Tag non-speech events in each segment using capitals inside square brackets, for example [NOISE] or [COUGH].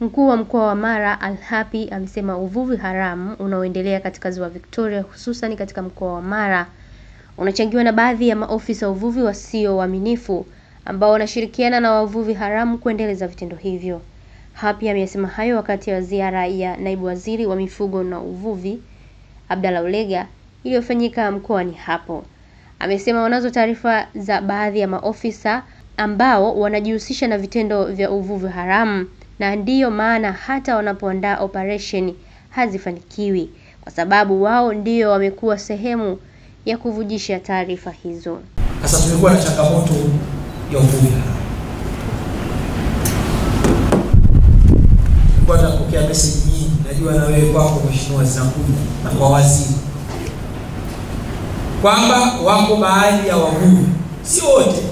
Mkuu wa mkoa wa Mara Al-Hapi amesema uvuvi haramu unaoendelea katika ziwa Victoria hususan katika mkoa wa Mara unachangiwa na baadhi ya maofisa uvuvi wasio waaminifu ambao wanashirikiana na wavuvi haramu kuendeleza vitendo hivyo. Hapi amesema hayo wakati wa ziara ya naibu waziri wa mifugo na uvuvi Abdalla Ulega iliyofanyika mkoani hapo. Amesema wanazo taarifa za baadhi ya maofisa ambao wanajihusisha na vitendo vya uvuvi haramu na ndiyo maana hata wanapoandaa operesheni hazifanikiwi kwa sababu wao ndio wamekuwa sehemu ya kuvujisha taarifa hizo. Sasa tumekuwa na changamoto ya uvuvi kwa Nilikuwa napokea message nyingi, najua na wewe kwako mheshimiwa zinakuja na kwa waziri kwamba wako baadhi ya wavuvi, si wote,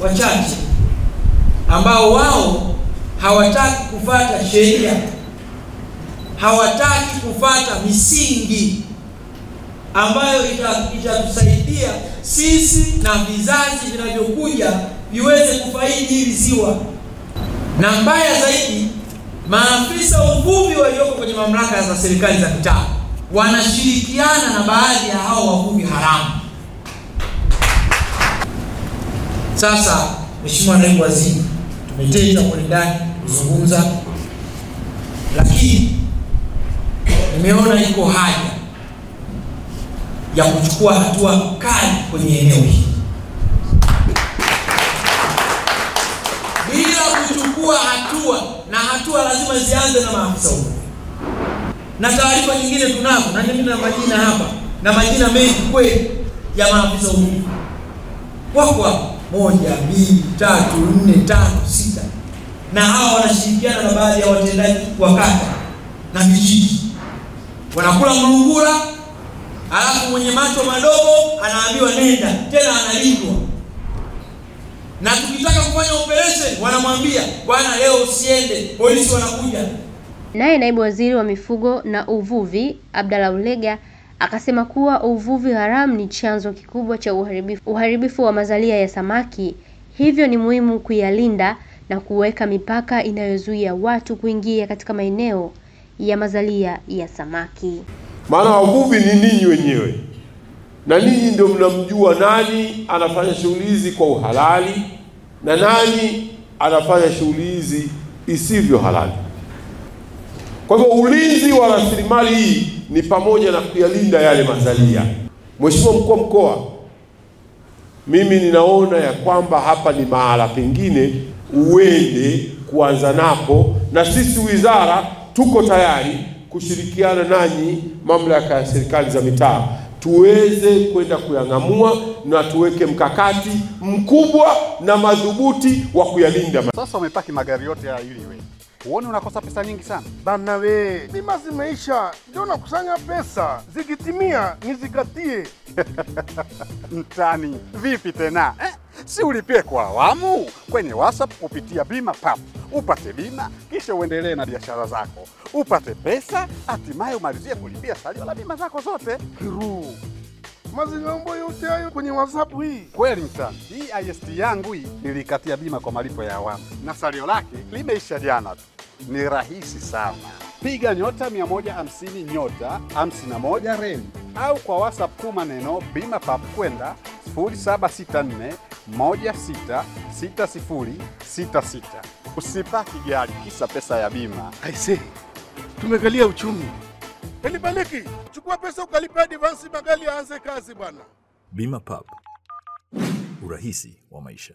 wachache ambao wao hawataki kufata sheria, hawataki kufata misingi ambayo itatusaidia ita sisi na vizazi vinavyokuja viweze kufaidi hili ziwa, na mbaya zaidi, maafisa uvuvi walioko kwenye mamlaka za serikali za mitaa wanashirikiana na baadhi ya hao wavuvi haramu. Sasa Mheshimiwa Naibu Waziri, tumeteta kule ndani kuzungumza, lakini nimeona iko haja ya kuchukua hatua kali kwenye eneo hili. Bila kuchukua hatua, na hatua lazima zianze na maafisa na taarifa nyingine tunazo, na mimi na majina hapa na majina mengi kweli ya maafisa uvuvi wako hapa, moja, mbili, tatu, nne, tano, sita, na hawa wanashirikiana na baadhi ya watendaji wa kata na vijiji, wanakula mlungula, alafu mwenye macho madogo anaambiwa nenda tena, analindwa. Na tukitaka kufanya operation wanamwambia bwana, leo usiende, polisi wanakuja. Naye naibu waziri wa mifugo na uvuvi Abdalla Ulega akasema kuwa uvuvi haramu ni chanzo kikubwa cha uharibifu, uharibifu wa mazalia ya samaki, hivyo ni muhimu kuyalinda na kuweka mipaka inayozuia watu kuingia katika maeneo ya mazalia ya samaki. Maana wavuvi ni ninyi wenyewe, na ninyi ndio mnamjua nani anafanya shughuli hizi kwa uhalali na nani anafanya shughuli hizi isivyo halali. Kwa hivyo ulinzi wa rasilimali hii ni pamoja na kuyalinda yale mazalia. Mheshimiwa mkuu wa mkoa, mimi ninaona ya kwamba hapa ni mahala pengine uende kuanza napo, na sisi wizara tuko tayari kushirikiana nanyi mamlaka ya serikali za mitaa tuweze kwenda kuyang'amua na tuweke mkakati mkubwa na madhubuti wa kuyalinda. Sasa umepaki magari yote ya ili we uone unakosa pesa nyingi sana bana. We bima zimeisha, ndio nakusanya pesa, zikitimia nizikatie. [LAUGHS] Mtani vipi tena eh? Si ulipie kwa awamu kwenye WhatsApp kupitia bima pap, upate bima kisha uendelee na biashara zako, upate pesa, hatimaye umalizie kulipia salio la bima zako zote. Kiru. Mazingambo yote hayo kwenye WhatsApp. Hii. Kweli mtani, hii IST yangu hii nilikatia bima kwa malipo ya awamu. Na salio lake limeisha jana tu. Ni rahisi sana, piga nyota 150 nyota 51 reli. Au kwa WhatsApp tuma maneno bima pap kwenda 0764 166066. Usipaki gari kisa pesa ya bima. Aise, tumekalia uchumi. Elibaliki, chukua pesa ukalipe advance, magari aanze kazi bwana. Bima Pub, urahisi wa maisha.